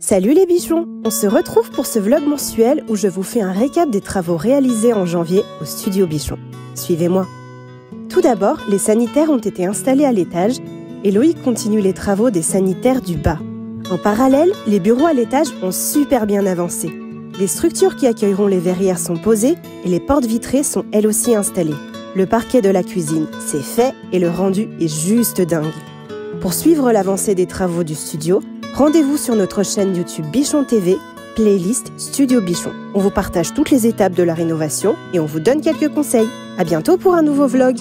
Salut les bichons On se retrouve pour ce vlog mensuel où je vous fais un récap des travaux réalisés en janvier au studio Bichon. Suivez-moi. Tout d'abord, les sanitaires ont été installés à l'étage et Loïc continue les travaux des sanitaires du bas. En parallèle, les bureaux à l'étage ont super bien avancé. Les structures qui accueilleront les verrières sont posées et les portes vitrées sont elles aussi installées. Le parquet de la cuisine, c'est fait et le rendu est juste dingue. Pour suivre l'avancée des travaux du studio, rendez-vous sur notre chaîne YouTube Bichon TV, playlist Studio Bichon. On vous partage toutes les étapes de la rénovation et on vous donne quelques conseils. À bientôt pour un nouveau vlog.